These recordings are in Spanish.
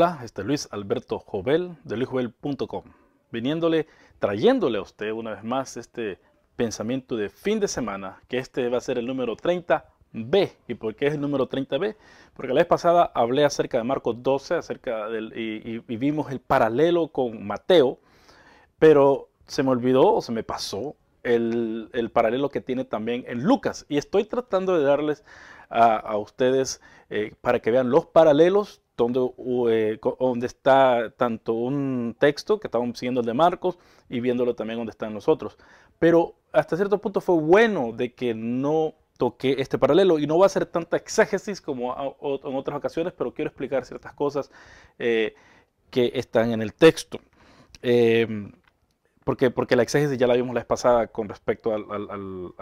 Hola, este es Luis Alberto Jovel de luisjovel.com, viniéndole, trayéndole a usted una vez más este pensamiento de fin de semana, que este va a ser el número 30B. ¿Y por qué es el número 30B? Porque la vez pasada hablé acerca de Marcos 12, acerca del, y, vimos el paralelo con Mateo, pero se me olvidó o se me pasó el, paralelo que tiene también en Lucas. Y estoy tratando de darles a, ustedes eh, para que vean los paralelos donde, eh, está tanto un texto que estamos siguiendo el de Marcos y viéndolo también donde están nosotros. Pero hasta cierto punto fue bueno de que no toqué este paralelo y no va a ser tanta exégesis como en otras ocasiones, pero quiero explicar ciertas cosas eh, que están en el texto. Em, porque, porque la exégesis ya la vimos la vez pasada con respecto al,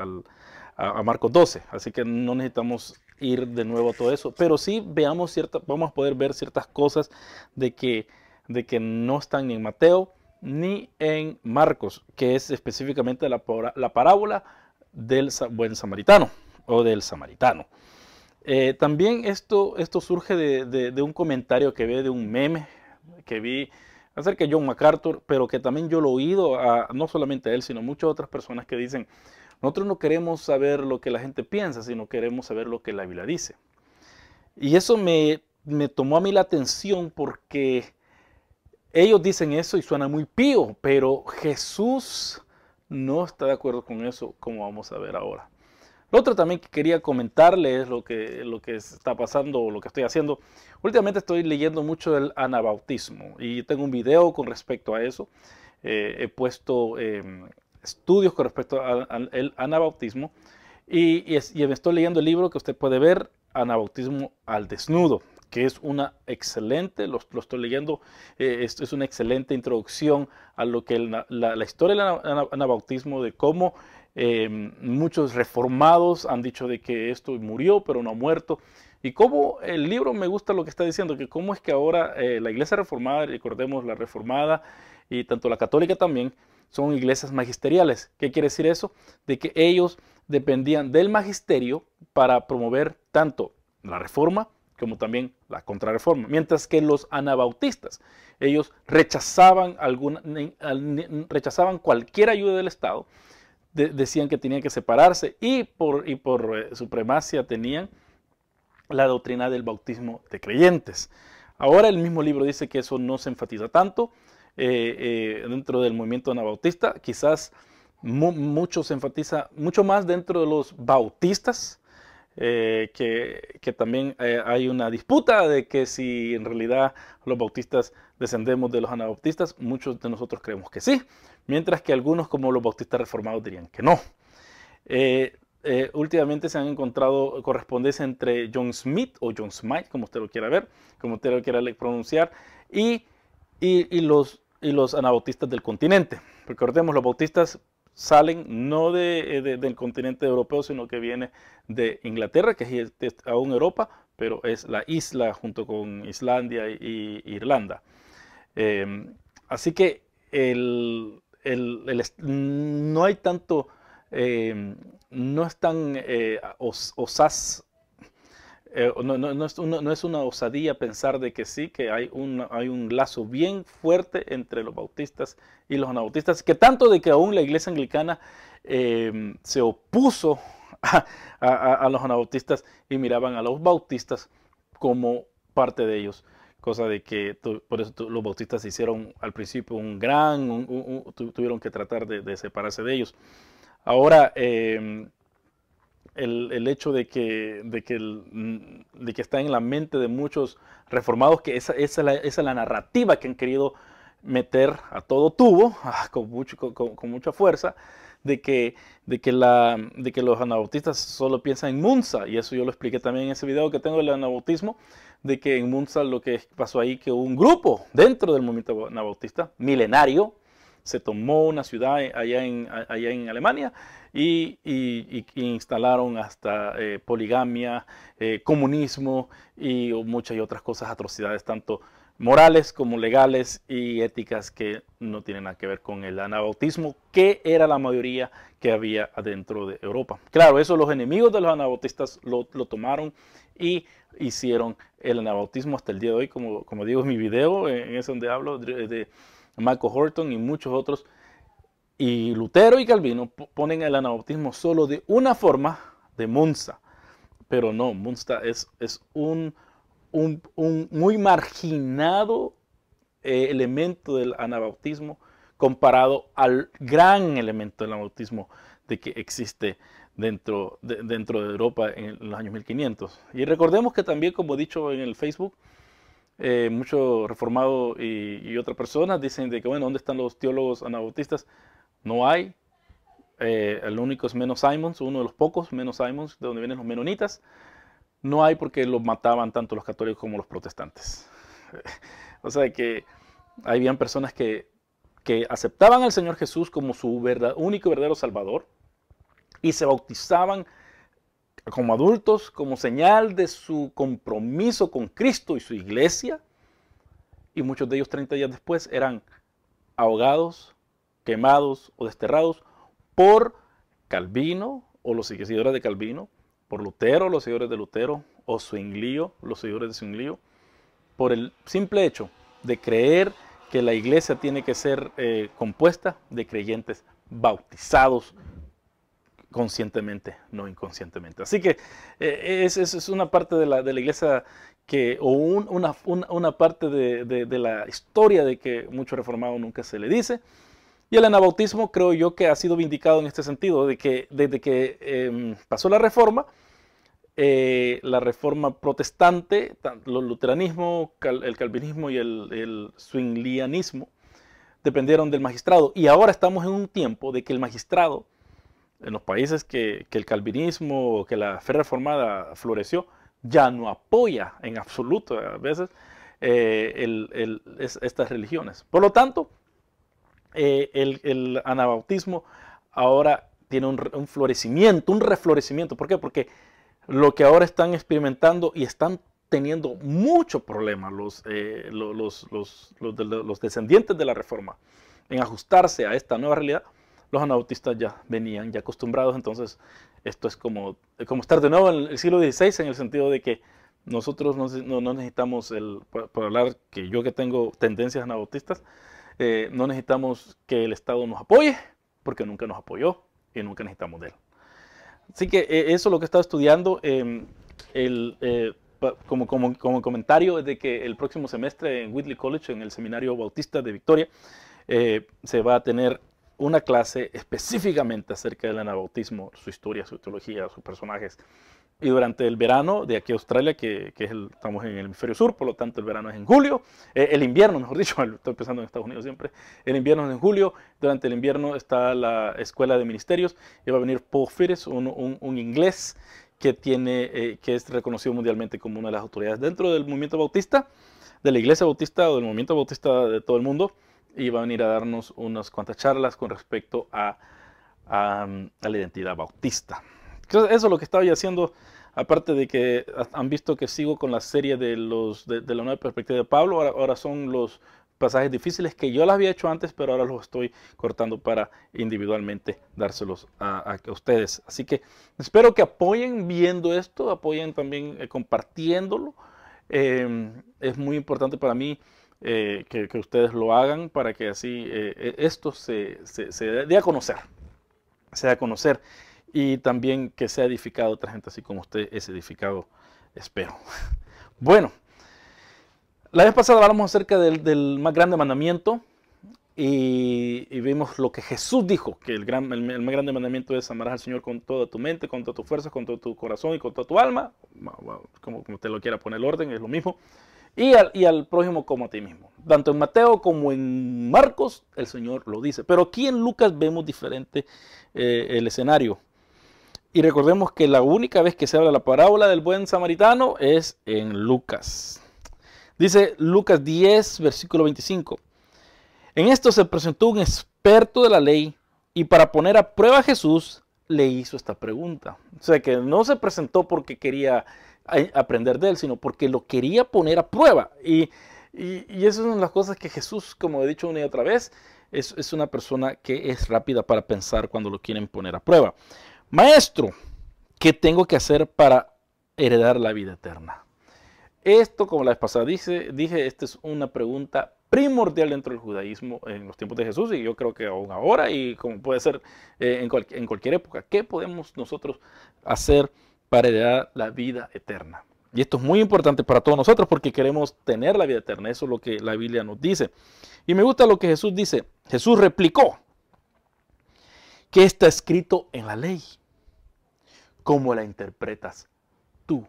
a, Marcos 12, así que no necesitamos ir de nuevo a todo eso, pero sí veamos ciertas, vamos a poder ver ciertas cosas de que, de que no están ni en Mateo ni en Marcos, que es específicamente la, la parábola del buen samaritano o del samaritano. Eh, también esto, esto surge de, de, un comentario que vi de un meme que vi acerca de John MacArthur, pero que también yo lo he oído, no solamente a él, sino a muchas otras personas que dicen, nosotros no queremos saber lo que la gente piensa, sino queremos saber lo que la Biblia dice. Y eso me, tomó a mí la atención porque ellos dicen eso y suena muy pío, pero Jesús no está de acuerdo con eso, como vamos a ver ahora. Lo otro también que quería comentarles lo que, lo que está pasando o lo que estoy haciendo. Últimamente estoy leyendo mucho el anabautismo y tengo un video con respecto a eso. Eh, he puesto em, estudios con respecto al anabautismo y, y, estoy leyendo el libro que usted puede ver, Anabautismo al Desnudo, que es una excelente, lo, estoy leyendo, eh, es, una excelente introducción a lo que la, la, historia del anabautismo, de cómo em, muchos reformados han dicho de que esto murió, pero no ha muerto. Y cómo el libro me gusta lo que está diciendo, que cómo es que ahora eh, la iglesia reformada, recordemos la reformada y tanto la católica también, son iglesias magisteriales. ¿Qué quiere decir eso? De que ellos dependían del magisterio para promover tanto la reforma como también la contrarreforma. Mientras que los anabautistas, ellos rechazaban, alguna, rechazaban cualquier ayuda del Estado, decían que tenían que separarse y por, y por eh, supremacia tenían la doctrina del bautismo de creyentes. Ahora el mismo libro dice que eso no se enfatiza tanto, eh, eh, dentro del movimiento anabautista. Quizás mucho se enfatiza, mucho más dentro de los bautistas, eh, que, también hay una disputa de que si en realidad los bautistas descendemos de los anabautistas, muchos de nosotros creemos que sí, mientras que algunos como los bautistas reformados dirían que no. últimamente se han encontrado correspondencia entre John Smith o John Smith, como usted lo quiera ver, como usted lo quiera pronunciar, y, y los y los anabautistas del continente. Recordemos, los bautistas salen no de, eh, del continente europeo, sino que viene de Inglaterra, que es, aún Europa, pero es la isla junto con Islandia y, Irlanda. Em, así que el, no hay tanto, em, no es tan eh, eh, no, no, es una, osadía pensar de que sí, que hay un, hay un lazo bien fuerte entre los bautistas y los anabautistas, que tanto de que aún la iglesia anglicana eh, se opuso a, los anabautistas y miraban a los bautistas como parte de ellos, cosa de que por eso los bautistas hicieron al principio un gran, tuvieron que tratar de, separarse de ellos. Ahora, eh, el, hecho de que, de, que de que está en la mente de muchos reformados, que esa, esa, es la, narrativa que han querido meter a todo tubo, ah, con, mucho, con, mucha fuerza, de que, de, que la, de que los anabautistas solo piensan en Munza, y eso yo lo expliqué también en ese video que tengo del anabautismo, de que en Munza lo que pasó ahí, que un grupo dentro del movimiento anabautista, milenario, se tomó una ciudad allá en, allá en Alemania y, instalaron hasta eh, poligamia, eh, comunismo y muchas y otras cosas, atrocidades, tanto morales como legales y éticas que no tienen nada que ver con el anabautismo, que era la mayoría que había adentro de Europa. Claro, eso los enemigos de los anabautistas lo, tomaron y hicieron el anabautismo hasta el día de hoy, como, como digo en mi video, en ese donde hablo de Michael Horton y muchos otros. Y Lutero y Calvino ponen el anabautismo solo de una forma, de Munza. Pero no, Munza es, es un un, muy marginado eh, elemento del anabautismo comparado al gran elemento del anabautismo de que existe dentro de, dentro de Europa en los años 1500. Y recordemos que también, como he dicho en el Facebook, eh, muchos reformados y, otras personas dicen de que, bueno, ¿dónde están los teólogos anabautistas? No hay. Eh, el único es menos Simons, uno de los pocos, menos Simons, de donde vienen los menonitas. No hay porque los mataban tanto los católicos como los protestantes. o sea que habían personas que, aceptaban al Señor Jesús como su único verdadero Salvador y se bautizaban como adultos como señal de su compromiso con Cristo y su iglesia. Y muchos de ellos 30 días después eran ahogados, quemados o desterrados por Calvino o los seguidores de Calvino, por Lutero, los seguidores de Lutero, o Zwinglio, los seguidores de Zwinglio, por el simple hecho de creer que la iglesia tiene que ser eh, compuesta de creyentes bautizados conscientemente, no inconscientemente. Así que eh, es, una parte de la, iglesia que, o una, parte de, de, la historia de que mucho reformado nunca se le dice. Y el anabautismo creo yo que ha sido vindicado en este sentido, de que desde que em, pasó la reforma, eh, la reforma protestante, el luteranismo, el calvinismo y el, el swinglianismo, dependieron del magistrado. Y ahora estamos en un tiempo de que el magistrado, en los países que, el calvinismo, que la fe reformada floreció, ya no apoya en absoluto a veces eh, estas religiones. Por lo tanto, eh, el, anabautismo ahora tiene un, florecimiento, un reflorecimiento. ¿Por qué? Porque lo que ahora están experimentando y están teniendo mucho problema los, eh, descendientes de la reforma en ajustarse a esta nueva realidad, los anabautistas ya venían ya acostumbrados, entonces esto es como, como estar de nuevo en el siglo XVI en el sentido de que nosotros no, no necesitamos, el, por, hablar que yo que tengo tendencias anabautistas, eh, no necesitamos que el Estado nos apoye, porque nunca nos apoyó y nunca necesitamos de él. Así que eh, eso es lo que he estado estudiando. Em, el, eh, como, como, como, comentario de que el próximo semestre en Whitley College, en el Seminario Bautista de Victoria, se va a tener una clase específicamente acerca del anabautismo, su historia, su teología, sus personajes, y durante el verano de aquí a Australia, que, que es el, estamos en el hemisferio sur, por lo tanto el verano es en julio, eh, el invierno, mejor dicho, estoy pensando en Estados Unidos siempre, el invierno es en julio, durante el invierno está la escuela de ministerios y va a venir Paul Fires, un, un, inglés que, tiene, eh, que es reconocido mundialmente como una de las autoridades dentro del movimiento bautista, de la iglesia bautista o del movimiento bautista de todo el mundo, y va a venir a darnos unas cuantas charlas con respecto a, la identidad bautista. Eso es lo que estaba haciendo, aparte de que han visto que sigo con la serie de, la nueva perspectiva de Pablo, ahora, son los pasajes difíciles que yo las había hecho antes, pero ahora los estoy cortando para individualmente dárselos a, ustedes. Así que espero que apoyen viendo esto, apoyen también eh, compartiéndolo. Em, es muy importante para mí eh, que, ustedes lo hagan para que así eh, esto se, se, se dé a conocer, se dé a conocer y también que sea edificado otra gente así como usted es edificado, espero. Bueno, la vez pasada hablamos acerca del, más grande mandamiento y, vimos lo que Jesús dijo, que el, gran, el, más grande mandamiento es amar al Señor con toda tu mente, con toda tu fuerza, con todo tu corazón y con toda tu alma, como, como usted lo quiera poner el orden, es lo mismo. Y al, prójimo como a ti mismo. Tanto en Mateo como en Marcos, el Señor lo dice. Pero aquí en Lucas vemos diferente eh, el escenario. Y recordemos que la única vez que se habla la parábola del buen samaritano es en Lucas. Dice Lucas 10, versículo 25. En esto se presentó un experto de la ley y para poner a prueba a Jesús le hizo esta pregunta. O sea que no se presentó porque quería aprender de él, sino porque lo quería poner a prueba. Y Y, y eso es una de las cosas que Jesús, como he dicho una y otra vez, es, es una persona que es rápida para pensar cuando lo quieren poner a prueba. Maestro, ¿qué tengo que hacer para heredar la vida eterna? Esto, como la vez pasada dije, dije, esta es una pregunta primordial dentro del judaísmo en los tiempos de Jesús y yo creo que aún ahora y como puede ser eh, en, en cualquier época. ¿Qué podemos nosotros hacer para heredar la vida eterna? Y esto es muy importante para todos nosotros porque queremos tener la vida eterna. Eso es lo que la Biblia nos dice. Y me gusta lo que Jesús dice. Jesús replicó que está escrito en la ley. ¿Cómo la interpretas tú?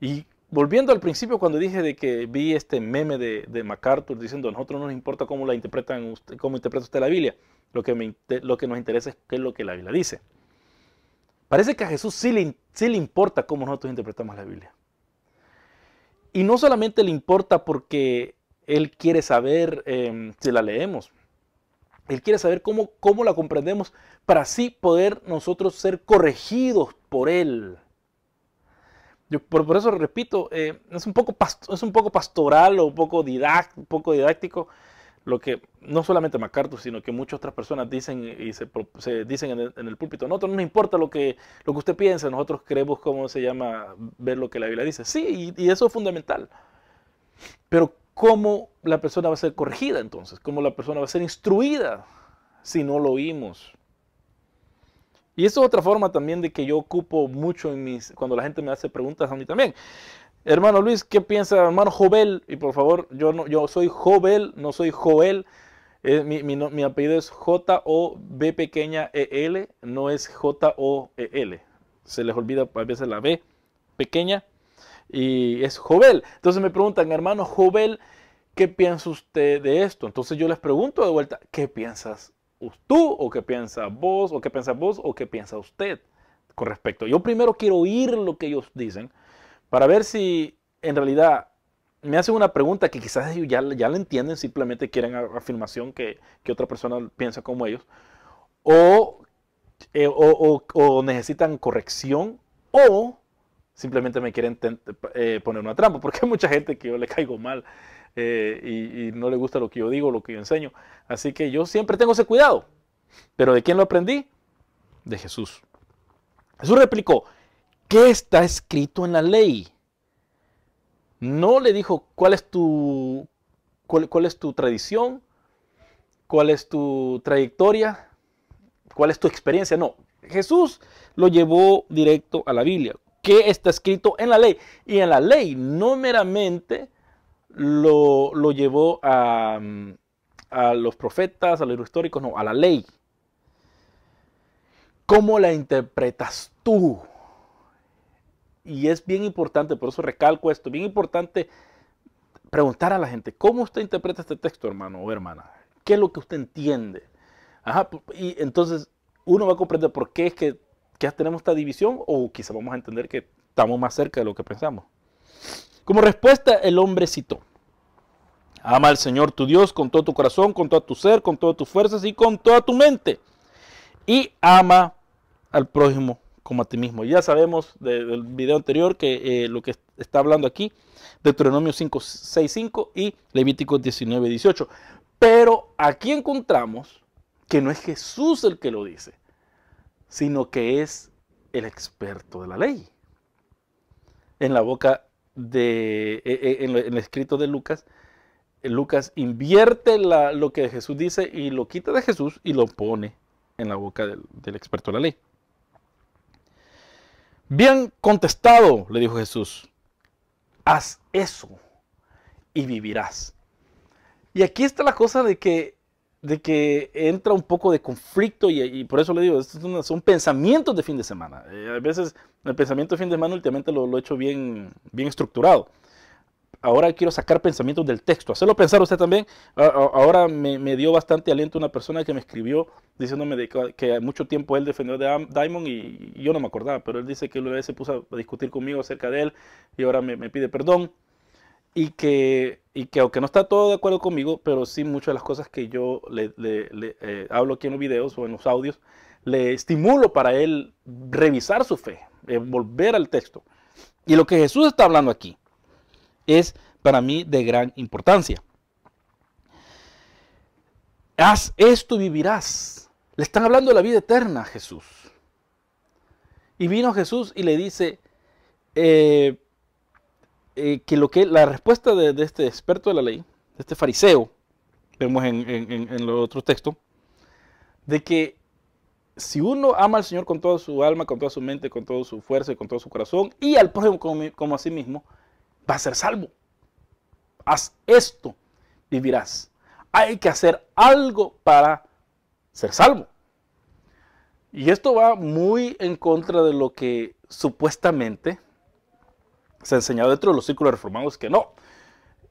Y volviendo al principio cuando dije de que vi este meme de, MacArthur diciendo a nosotros no nos importa cómo la interpretan cómo interpreta usted la Biblia, lo que, lo que nos interesa es qué es lo que la Biblia dice. Parece que a Jesús sí le, le importa cómo nosotros interpretamos la Biblia. Y no solamente le importa porque Él quiere saber em, si la leemos. Él quiere saber cómo, cómo la comprendemos para así poder nosotros ser corregidos por Él. Yo por, eso repito, eh, es, un poco es un poco pastoral o un poco, un poco didáctico lo que no solamente MacArthur, sino que muchas otras personas dicen y se, dicen en el, púlpito, nosotros no nos importa lo que, lo que usted piensa, nosotros queremos, ¿cómo se llama?, ver lo que la Biblia dice. Sí, y, y, eso es fundamental. Pero ¿cómo la persona va a ser corregida entonces? ¿Cómo la persona va a ser instruida si no lo oímos? Y eso es otra forma también de que yo ocupo mucho en mis, cuando la gente me hace preguntas a mí también. Hermano Luis, ¿qué piensa hermano Jovel? Y por favor, yo, no, yo soy Jovel, no soy Joel. Eh, mi, mi, apellido es J-O-B pequeña E-L, no es J-O-E-L. Se les olvida a veces la B pequeña y es Jovel. Entonces me preguntan, hermano Jovel, ¿qué piensa usted de esto? Entonces yo les pregunto de vuelta, ¿qué piensas tú o qué piensa vos o qué piensa vos o qué piensa usted con respecto. Yo primero quiero oír lo que ellos dicen para ver si en realidad me hacen una pregunta que quizás ellos ya, ya la entienden, simplemente quieren afirmación que, que otra persona piensa como ellos, o, eh, o, o, necesitan corrección, o simplemente me quieren eh, poner una trampa, porque hay mucha gente que yo le caigo mal eh, y, no le gusta lo que yo digo, lo que yo enseño. Así que yo siempre tengo ese cuidado. ¿Pero de quién lo aprendí? De Jesús. Jesús replicó, ¿qué está escrito en la ley? No le dijo, ¿cuál es tu, cuál, es tu tradición? ¿Cuál es tu trayectoria? ¿Cuál es tu experiencia? No, Jesús lo llevó directo a la Biblia. ¿Qué está escrito en la ley? Y en la ley no meramente lo, llevó a, a, los profetas, a los históricos, no, a la ley. ¿Cómo la interpretas tú? Y es bien importante, por eso recalco esto, bien importante preguntar a la gente, ¿cómo usted interpreta este texto, hermano o hermana? ¿Qué es lo que usted entiende? Ajá, y entonces uno va a comprender por qué es que, que tenemos esta división o quizá vamos a entender que estamos más cerca de lo que pensamos. Como respuesta, el hombre citó. Ama al Señor tu Dios con todo tu corazón, con todo tu ser, con todas tus fuerzas y con toda tu mente. Y ama al prójimo como a ti mismo. Ya sabemos del video anterior que eh, lo que está hablando aquí, Deuteronomio 5, 6, 5 y Levítico 19, 18. Pero aquí encontramos que no es Jesús el que lo dice, sino que es el experto de la ley. En la boca de, e, e, en, el escrito de Lucas, Lucas invierte lo que Jesús dice y lo quita de Jesús y lo pone en la boca del experto de la ley. Bien contestado, le dijo Jesús, haz eso y vivirás. Y aquí está la cosa de que de que entra un poco de conflicto y, por eso le digo, estos son, pensamientos de fin de semana. Eh, a veces el pensamiento de fin de semana últimamente lo, he hecho bien, bien estructurado. Ahora quiero sacar pensamientos del texto, hacerlo pensar usted también. Ahora me, dio bastante aliento una persona que me escribió diciéndome de que, mucho tiempo él defendió de Diamond y, yo no me acordaba, pero él dice que una vez se puso a discutir conmigo acerca de él y ahora me, me pide perdón y que, y que aunque no está todo de acuerdo conmigo, pero sí muchas de las cosas que yo le, eh, hablo aquí en los videos o en los audios, le estimulo para él revisar su fe, eh, volver al texto. Y lo que Jesús está hablando aquí es para mí de gran importancia. Haz esto y vivirás. Le están hablando de la vida eterna a Jesús. Y vino Jesús y le dice eh, eh, que lo que la respuesta de, este experto de la ley, de este fariseo, vemos en, en, en los otros textos, de que si uno ama al Señor con toda su alma, con toda su mente, con toda su fuerza y con todo su corazón, y al prójimo como, como a sí mismo, va a ser salvo. Haz esto, vivirás hay que hacer algo para ser salvo. Y esto va muy en contra de lo que supuestamente se ha enseñado dentro de los círculos reformados, que no,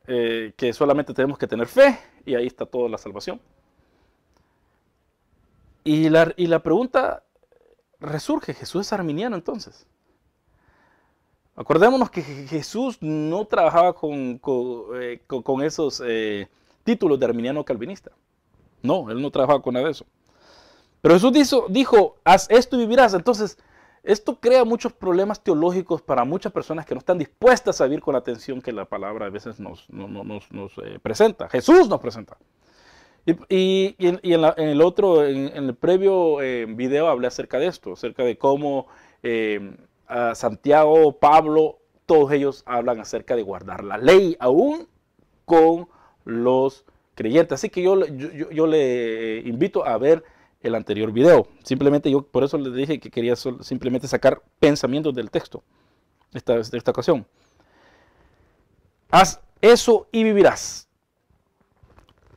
eh, que solamente tenemos que tener fe y ahí está toda la salvación. Y la, y la pregunta resurge, ¿Jesús es arminiano entonces? Acordémonos que Jesús no trabajaba con, eh, esos... Eh, títulos de arminiano calvinista. No, él no trabajaba con nada de eso. Pero Jesús dijo, dijo, haz esto y vivirás. Entonces, esto crea muchos problemas teológicos para muchas personas que no están dispuestas a vivir con la atención que la palabra a veces nos, nos, eh, presenta. Jesús nos presenta. Y, en, el otro, en, el previo video hablé acerca de esto, acerca de cómo Santiago, Pablo, todos ellos hablan acerca de guardar la ley, aún con los creyentes. Así que yo, yo, le invito a ver el anterior video. Simplemente yo por eso le dije que quería simplemente sacar pensamientos del texto esta, esta ocasión. Haz eso y vivirás.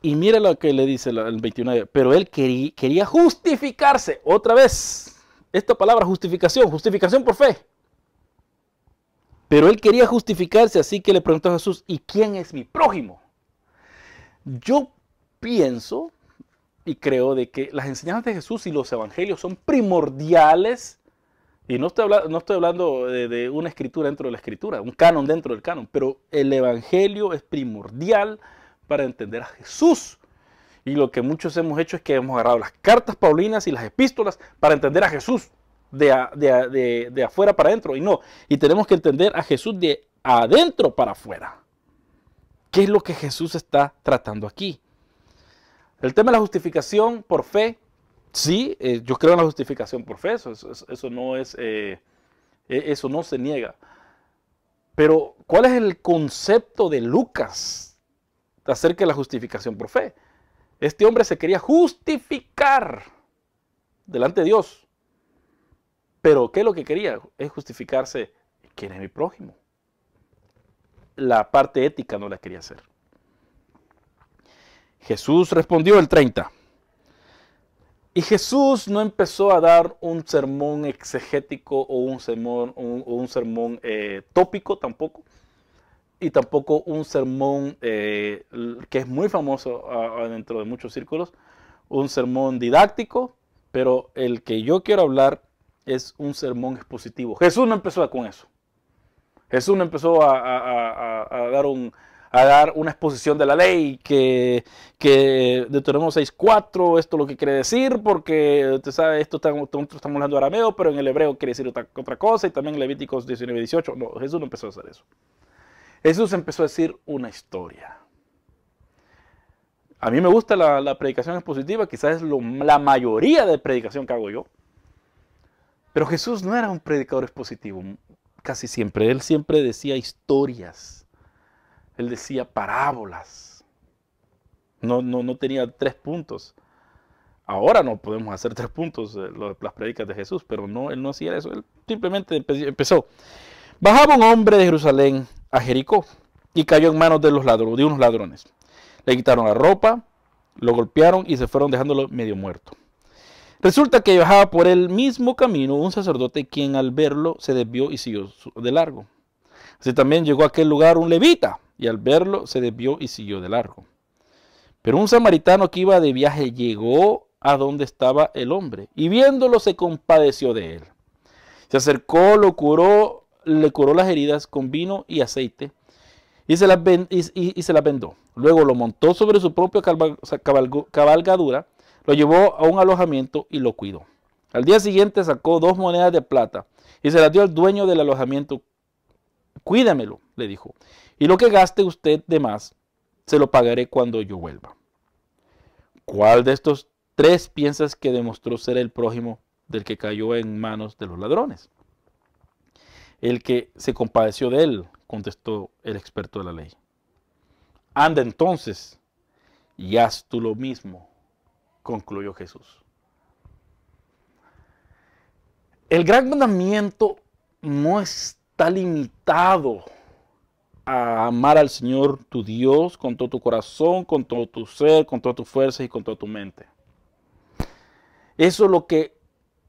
Y mira lo que le dice el 29. Pero él quería justificarse. Otra vez. Esta palabra justificación. Justificación por fe. Pero él quería justificarse, así que le preguntó a Jesús, ¿y quién es mi prójimo? Yo pienso y creo de que las enseñanzas de Jesús y los evangelios son primordiales. Y no estoy, hablando, no estoy hablando de, una escritura dentro de la escritura, un canon dentro del canon, pero el evangelio es primordial para entender a Jesús. Y lo que muchos hemos hecho es que hemos agarrado las cartas paulinas y las epístolas para entender a Jesús de, de, de afuera para adentro. Y no, y tenemos que entender a Jesús de adentro para afuera. ¿Qué es lo que Jesús está tratando aquí? El tema de la justificación por fe, sí, eh, yo creo en la justificación por fe, eso, no es, eh, e, eso no se niega. Pero, ¿cuál es el concepto de Lucas acerca de la justificación por fe? Este hombre se quería justificar delante de Dios. Pero, ¿qué es lo que quería? Es justificarse. ¿Quién es mi prójimo? la parte ética no la quería hacer. Jesús respondió el 30. Y Jesús no empezó a dar un sermón exegético o un sermón, un, sermón eh, tópico tampoco. Y tampoco un sermón eh, que es muy famoso dentro de muchos círculos, un sermón didáctico, pero el que yo quiero hablar es un sermón expositivo. Jesús no empezó con eso. Jesús no empezó a, dar una exposición de la ley, que, que Deuteronomio 6.4, esto es lo que quiere decir, porque usted sabe, esto está, estamos hablando arameo, pero en el hebreo quiere decir otra, cosa, y también Levíticos 19 18. No, Jesús no empezó a hacer eso. Jesús empezó a decir una historia. A mí me gusta la, predicación expositiva, quizás es la mayoría de predicación que hago yo. Pero Jesús no era un predicador expositivo casi siempre. Él siempre decía historias. Él decía parábolas. No, no, no tenía tres puntos. Ahora no podemos hacer tres puntos eh, las predicas de Jesús, pero no, él no hacía eso. Él simplemente empezó. Bajaba un hombre de Jerusalén a Jericó y cayó en manos de, los ladrones, de unos ladrones. Le quitaron la ropa, lo golpearon y se fueron dejándolo medio muerto. Resulta que bajaba por el mismo camino un sacerdote quien al verlo se desvió y siguió de largo. Así también llegó a aquel lugar un levita y al verlo se desvió y siguió de largo. Pero un samaritano que iba de viaje llegó a donde estaba el hombre y viéndolo se compadeció de él. Se acercó, lo curó, le curó las heridas con vino y aceite y se las, y, se las vendó. Luego lo montó sobre su propia cabalgadura lo llevó a un alojamiento y lo cuidó. Al día siguiente sacó dos monedas de plata y se las dio al dueño del alojamiento cuídamelo, le dijo, y lo que gaste usted de más, se lo pagaré cuando yo vuelva. ¿Cuál de estos tres piensas que demostró ser el prójimo del que cayó en manos de los ladrones? El que se compadeció de él, contestó el experto de la ley. Anda entonces y haz tú lo mismo, concluyó Jesús. El gran mandamiento no está limitado a amar al Señor tu Dios con todo tu corazón, con todo tu ser, con toda tu fuerza y con toda tu mente. Eso es lo que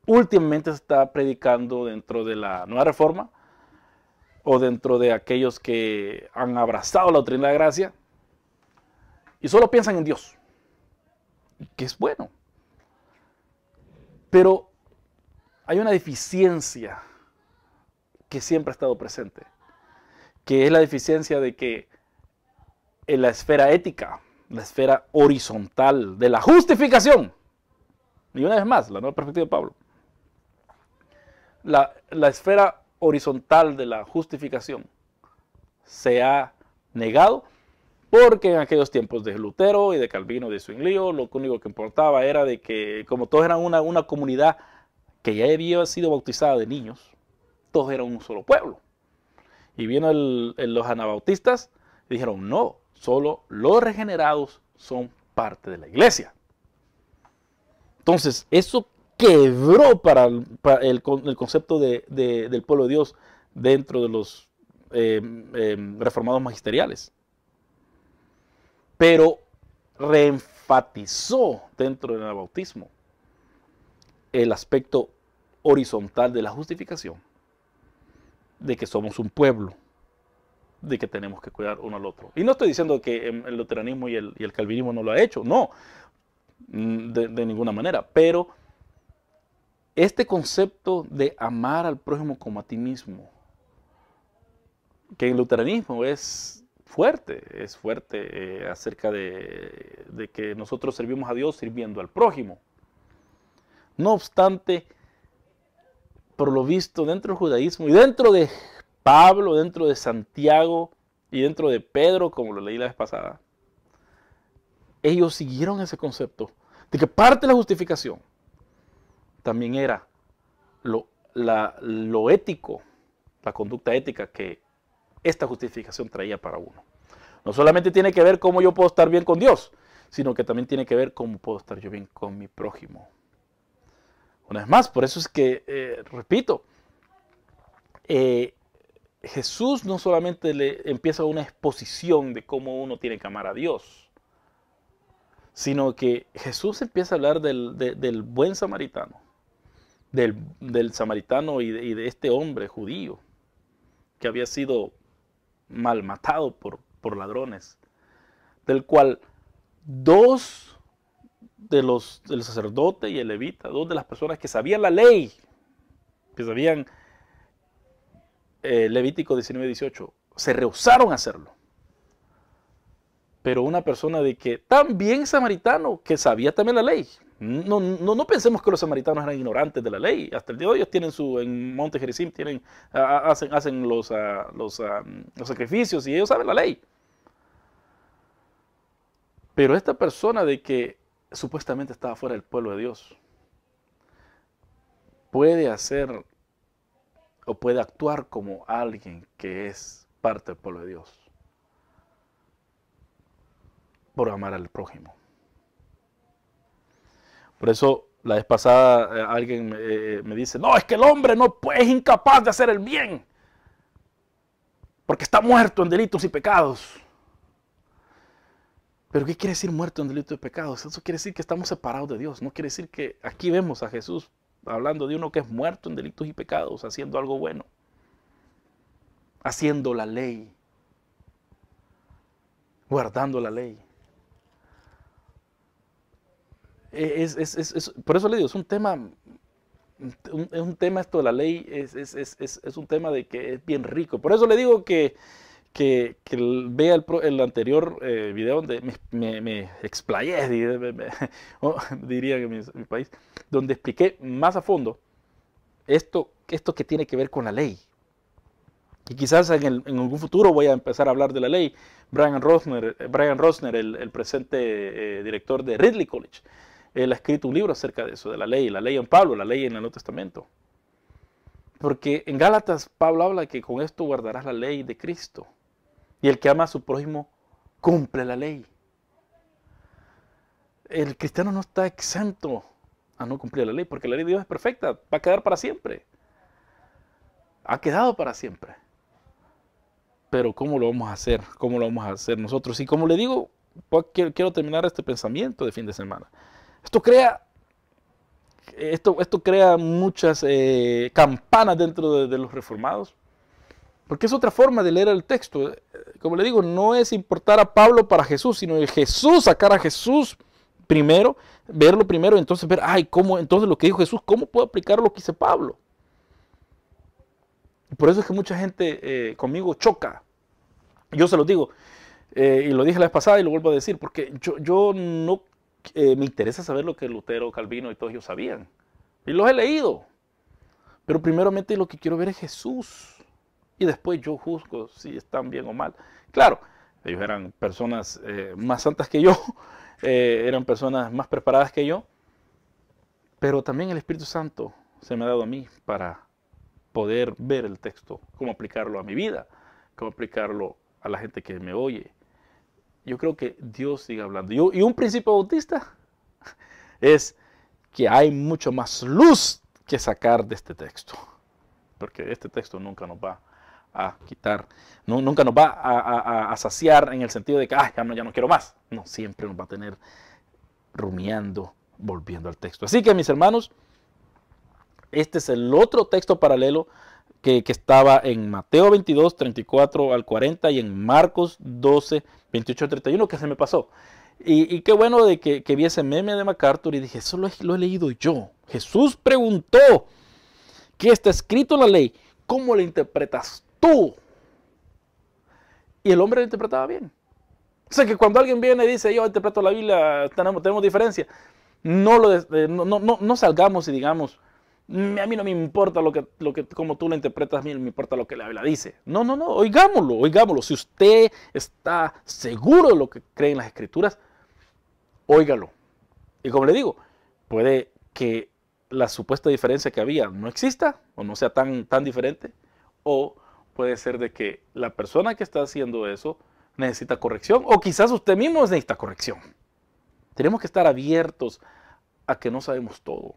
últimamente se está predicando dentro de la nueva reforma o dentro de aquellos que han abrazado la doctrina de la gracia y solo piensan en Dios, que es bueno. Pero hay una deficiencia que siempre ha estado presente, que es la deficiencia de que en la esfera ética, la esfera horizontal de la justificación, y una vez más, la nueva perspectiva de Pablo, la, la esfera horizontal de la justificación se ha negado porque en aquellos tiempos de Lutero y de Calvino, de Zwinglio, lo único que importaba era de que como todos eran una, una comunidad que ya había sido bautizada de niños, todos eran un solo pueblo. Y vino los anabautistas y dijeron, no, solo los regenerados son parte de la iglesia. Entonces, eso quebró para, el, concepto del pueblo de Dios dentro de los eh, eh, reformados magisteriales. Pero reenfatizó dentro del bautismo el aspecto horizontal de la justificación, de que somos un pueblo, de que tenemos que cuidar uno al otro. Y no estoy diciendo que el luteranismo y el, calvinismo no lo ha hecho, no, mm, de ninguna manera, pero este concepto de amar al prójimo como a ti mismo, que en el luteranismo es fuerte, es fuerte eh, acerca de, de, que nosotros servimos a Dios sirviendo al prójimo. No obstante, por lo visto, dentro del judaísmo y dentro de Pablo, dentro de Santiago y dentro de Pedro, como lo leí la vez pasada, ellos siguieron ese concepto de que parte de la justificación también era lo, ético, la conducta ética que esta justificación traía para uno. No solamente tiene que ver cómo yo puedo estar bien con Dios, sino que también tiene que ver cómo puedo estar yo bien con mi prójimo. Una vez más, por eso es que, eh, repito, eh, Jesús no solamente le empieza una exposición de cómo uno tiene que amar a Dios, sino que Jesús empieza a hablar del, buen samaritano, del, samaritano y de, este hombre judío que había sido malmatado por, por ladrones, del cual dos de los, del sacerdote y el levita, dos de las personas que sabían la ley, que sabían eh, Levítico 19 18, se rehusaron a hacerlo. Pero una persona de que también samaritano, que sabía también la ley. No, no, no, pensemos que los samaritanos eran ignorantes de la ley. Hasta el día de hoy ellos tienen su, en Monte Gerizim, tienen, hacen, hacen los, los, los sacrificios y ellos saben la ley. Pero esta persona de que supuestamente estaba fuera del pueblo de Dios, puede hacer o puede actuar como alguien que es parte del pueblo de Dios por amar al prójimo. Por eso la vez pasada eh, alguien eh, me dice, no, es que el hombre no es incapaz de hacer el bien, porque está muerto en delitos y pecados. Pero ¿qué quiere decir muerto en delito de pecados? Eso quiere decir que estamos separados de Dios. No quiere decir que aquí vemos a Jesús hablando de uno que es muerto en delitos y pecados, haciendo algo bueno, haciendo la ley, guardando la ley. Es, por eso le digo, es un tema, es un tema esto de la ley, es, un tema de que es bien rico. Por eso le digo que que, vea el, anterior eh, video donde me, me, explayé, diría en mi, país, donde expliqué más a fondo esto, esto que tiene que ver con la ley. Y quizás en, el, en, algún futuro voy a empezar a hablar de la ley. Brian Rosner, Brian Rosner el, el presente eh, director de Ridley College, él ha escrito un libro acerca de eso, de la ley, la ley en Pablo, la ley en el Nuevo Testamento. Porque en Gálatas Pablo habla que con esto guardarás la ley de Cristo. Y el que ama a su prójimo cumple la ley. El cristiano no está exento a no cumplir la ley, porque la ley de Dios es perfecta, va a quedar para siempre. Ha quedado para siempre. Pero ¿cómo lo vamos a hacer? ¿Cómo lo vamos a hacer nosotros? Y como le digo, pues, quiero, terminar este pensamiento de fin de semana. Esto crea, esto, esto crea muchas eh, campanas dentro de, los reformados, porque es otra forma de leer el texto. Como le digo, no es importar a Pablo para Jesús, sino el Jesús, sacar a Jesús primero, verlo primero, entonces ver, ay, ¿cómo? Entonces lo que dijo Jesús, ¿cómo puedo aplicar lo que dice Pablo? Por eso es que mucha gente eh, conmigo choca. Yo se lo digo, eh, y lo dije la vez pasada y lo vuelvo a decir, porque yo, yo no eh, me interesa saber lo que Lutero, Calvino y todos ellos sabían. Y los he leído. Pero primeramente lo que quiero ver es Jesús. Y después yo juzgo si están bien o mal. Claro, ellos eran personas más santas que yo, eran personas más preparadas que yo, pero también el Espíritu Santo se me ha dado a mí para poder ver el texto, cómo aplicarlo a mi vida, cómo aplicarlo a la gente que me oye. Yo creo que Dios sigue hablando. y un principio bautista es que hay mucho más luz que sacar de este texto. Porque este texto nunca nos va a quitar, nunca nos va a, saciar en el sentido de que ya, no, ya no quiero más. No, siempre nos va a tener rumiando, volviendo al texto. Así que mis hermanos, este es el otro texto paralelo que, estaba en Mateo 22, 34 al 40 y en Marcos 12, 28 al 31 que se me pasó. Y, qué bueno de que, que, vi meme de MacArthur y dije, eso lo he, leído yo. Jesús preguntó, ¿qué está escrito en la ley? ¿Cómo lo interpretas tú? Y el hombre lo interpretaba bien. O sea que cuando alguien viene y dice, yo interpreto la Biblia, tenemos, tenemos diferencia, no, lo, eh, no, no, no salgamos y digamos, a mí no me importa lo que, lo que, como tú lo interpretas, a mí me importa lo que la Biblia dice. No, no, no, oigámoslo, oigámoslo. Si usted está seguro de lo que cree en las escrituras, óigalo. Y como le digo, puede que la supuesta diferencia que había no exista o no sea tan, tan diferente, o puede ser de que la persona que está haciendo eso necesita corrección, o quizás usted mismo necesita corrección. Tenemos que estar abiertos a que no sabemos todo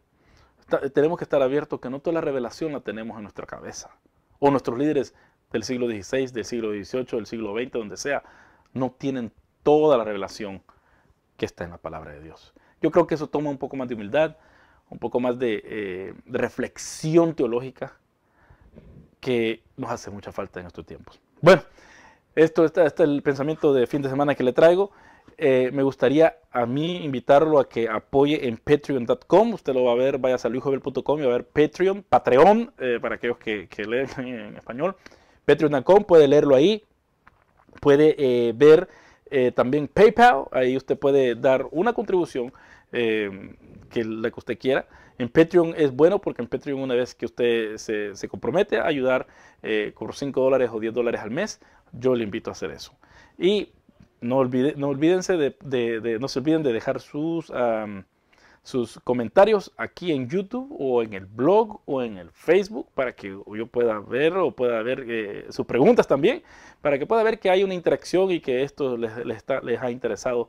tenemos que estar abiertos que no toda la revelación la tenemos en nuestra cabeza. O nuestros líderes del siglo XVI, del siglo XVIII, del siglo XX, donde sea, no tienen toda la revelación que está en la palabra de Dios. Yo creo que eso toma un poco más de humildad, un poco más de, eh, reflexión teológica que nos hace mucha falta en estos tiempos. Bueno, esto está, este es el pensamiento de fin de semana que le traigo. Eh, me gustaría a mí invitarlo a que apoye en patreon.com. Usted lo va a ver, vaya a luisjovel.com y va a ver Patreon, Patreon, eh, para aquellos que, leen en español. Patreon.com, puede leerlo ahí. Puede eh, ver también PayPal, ahí usted puede dar una contribución que la que usted quiera. En Patreon es bueno porque en Patreon una vez que usted se, compromete a ayudar por 5 dólares o 10 dólares al mes, yo le invito a hacer eso. Y no, no, de, no se olviden de dejar sus, sus comentarios aquí en YouTube o en el blog o en el Facebook para que yo pueda ver o pueda ver eh, sus preguntas también, para que pueda ver que hay una interacción y que esto les, está, les ha interesado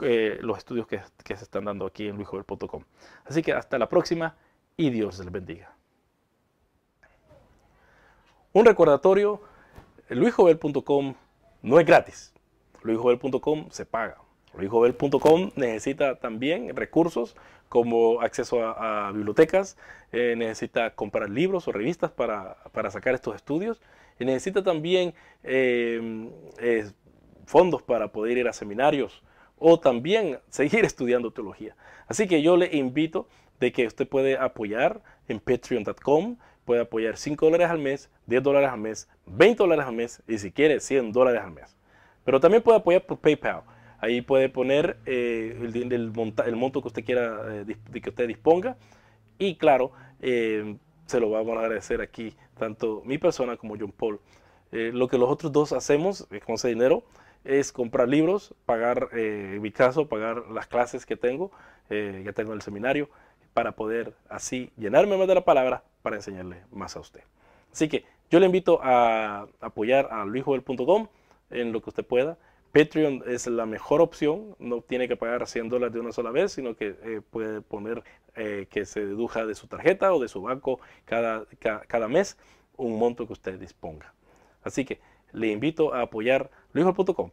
eh, los estudios que, que, se están dando aquí en luisjovel.com. Así que hasta la próxima y Dios les bendiga. Un recordatorio, luisjovel.com no es gratis luisjovel.com se paga. luisjovel.com necesita también recursos como acceso a, bibliotecas, eh, necesita comprar libros o revistas para, sacar estos estudios, y necesita también eh, eh, fondos para poder ir a seminarios o también seguir estudiando teología. Así que yo le invito de que usted puede apoyar en patreon.com, puede apoyar 5 dólares al mes, 10 dólares al mes, 20 dólares al mes y si quiere 100 dólares al mes. Pero también puede apoyar por PayPal. Ahí puede poner eh, el, monto que usted quiera, eh, que usted disponga. Y claro, eh, se lo vamos a agradecer aquí, tanto mi persona como John Paul, Eh, lo que los otros dos hacemos con ese dinero es comprar libros, pagar, en mi caso, pagar las clases que tengo, que tengo en el seminario, para poder así llenarme más de la palabra para enseñarle más a usted. Así que yo le invito a apoyar a luisjoel.com en lo que usted pueda. Patreon es la mejor opción, no tiene que pagar 100 dólares de una sola vez, sino que eh, puede poner eh, que se deduja de su tarjeta o de su banco cada, cada, mes un monto que usted disponga. Así que le invito a apoyar luisjoel.com